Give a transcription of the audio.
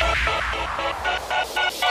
जाना